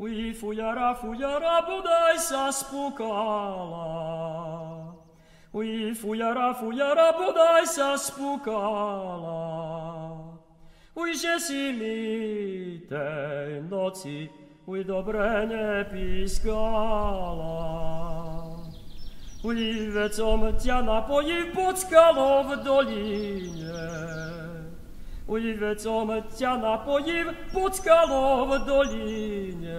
Ui fujara, fujara, budaj sa spukala. Ui fujara, fujara, budaj sa spukala. Вище мітей ноці уй добре не піскала, у лівецом тя напоїв поцкало в доліні, у лівецом тя напоїв поцкало в доліні,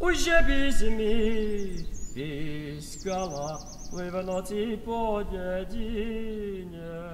уй же бізьмі піскала, ви в ноці по дєдіні.